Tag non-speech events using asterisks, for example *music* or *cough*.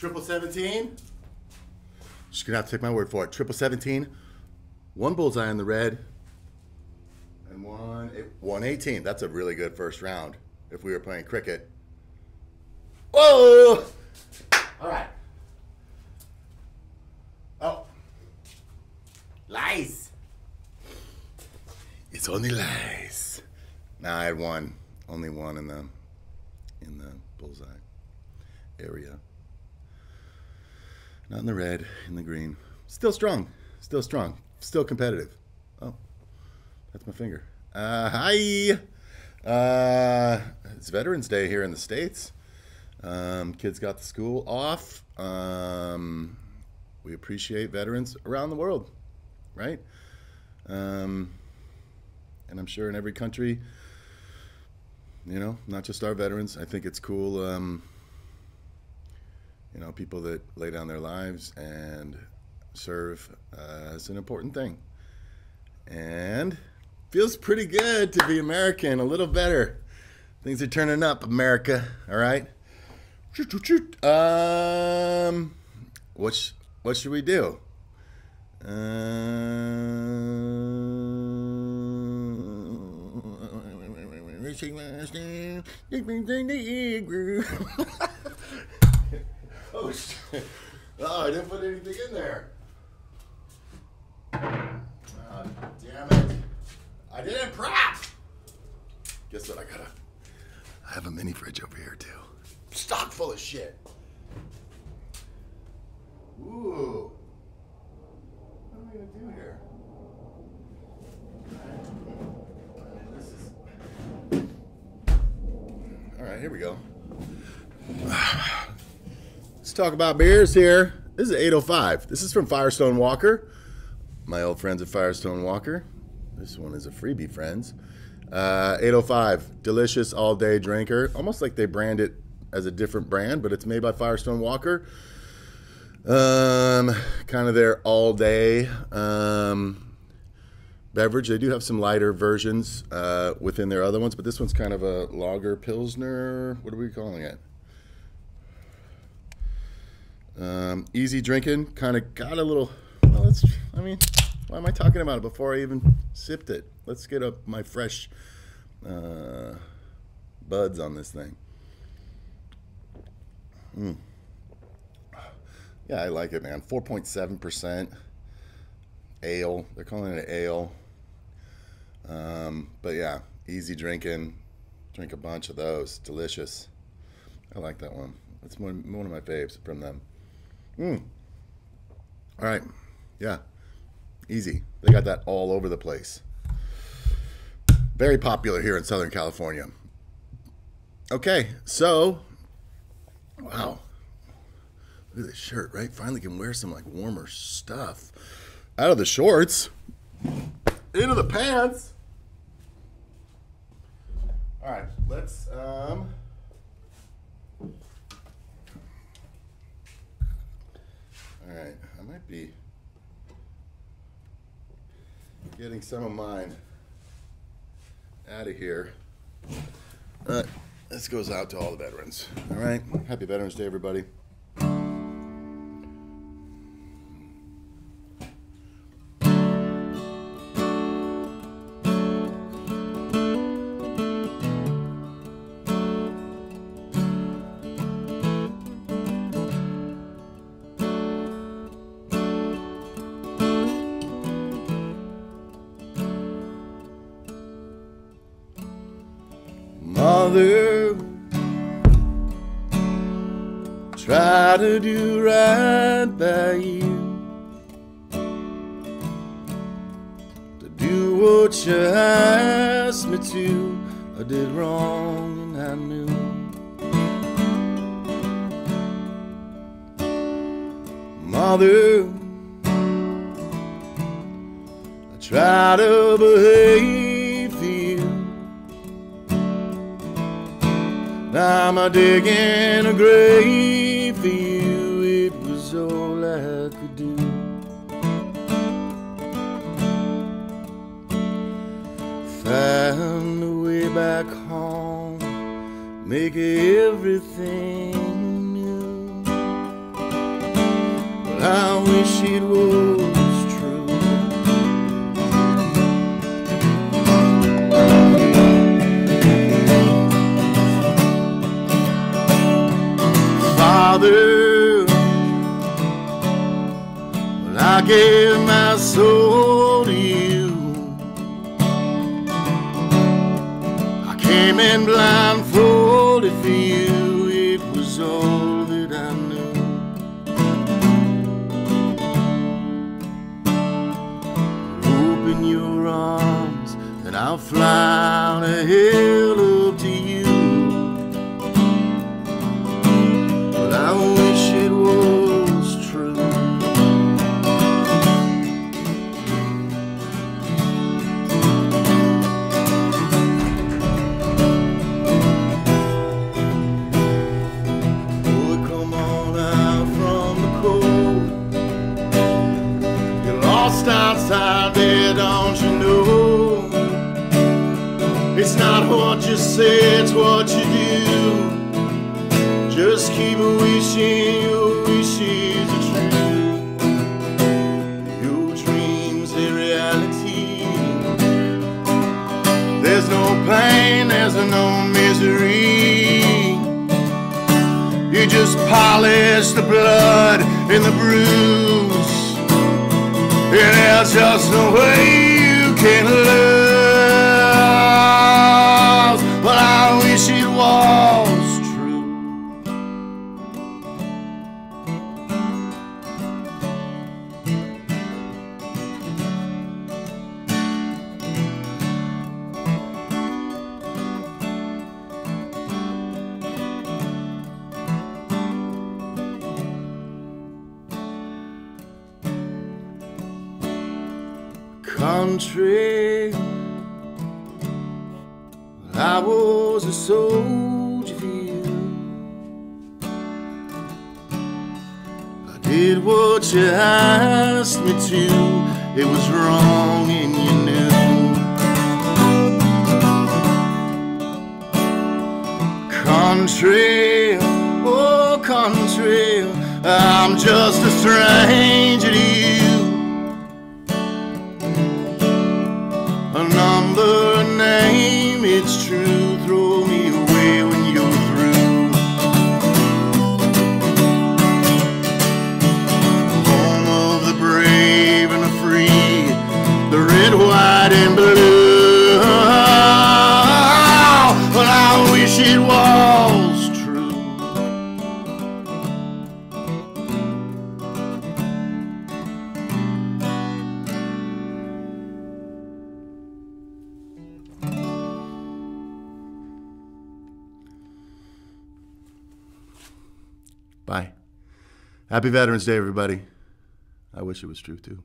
Triple 17. Just gonna have to take my word for it. Triple 17. One bullseye in the red. And one, eh, 118. That's a really good first round if we were playing cricket. Whoa! All right. Oh. Lies. It's only lice. Nah, I had one. Only one in the in the bullseye area. Not in the red, in the green. Still strong. Still strong. Still competitive. Oh, that's my finger. Uh, hi. Uh, it's Veterans Day here in the States. Um, kids got the school off. Um, we appreciate veterans around the world, right? Um, and I'm sure in every country, you know, not just our veterans. I think it's cool. Um, you know, people that lay down their lives and serve uh, is an important thing. And feels pretty good to be American, a little better. Things are turning up, America. All right. Um, what sh- what should we do? Uh, *laughs* oh! *laughs* Oh, I didn't put anything in there. Ah, damn it! I didn't prep. Guess what? I got a. I have a mini fridge over here too. Stock full of shit. Ooh. What am I gonna do here? This is. All right, here we go. Let's talk about beers here. This is 805. This is from Firestone Walker. My old friends at Firestone Walker. This one is a freebie, friends. Uh, 805. Delicious all day drinker. Almost like they brand it as a different brand, but it's made by Firestone Walker. Um, kind of their all day um, beverage. They do have some lighter versions uh, within their other ones, but this one's kind of a lager pilsner. What are we calling it? Um, easy drinking, kind of got a little. Well, let's. I mean, why am I talking about it before I even sipped it? Let's get up my fresh uh, buds on this thing. Mm. Yeah, I like it, man. 4.7% ale. They're calling it ale. Um, but yeah, easy drinking. Drink a bunch of those. Delicious. I like that one. It's one, one of my faves from them. Mm. All right. Yeah. Easy. They got that all over the place. Very popular here in Southern California. Okay, so wow. Look at this shirt, right? Finally can wear some like warmer stuff. Out of the shorts. Into the pants. All right, let's um All right, I might be getting some of mine out of here. Uh, this goes out to all the veterans. All right, happy Veterans Day, everybody. Mother, try to do right by you. To do what you asked me to. I did wrong and I knew. Mother, I try to behave I'm digging a grave for you. It was all I could do. Found a way back home, make everything new. But I wish it was gave my soul to you. I came in blindfolded for you. It was all that I knew. Open your arms and I'll fly on to you. Don't you know? It's not what you say, it's what you do. Just keep wishing your wishes are true. Your dreams are reality. There's no pain, there's no misery. You just polish the blood in the bruise. There's just no way you can lose. Country, I was a soldier you. I did what you asked me to. It was wrong and you knew. Country, oh country, I'm just a stranger Bye. Happy Veterans Day, everybody. I wish it was true too.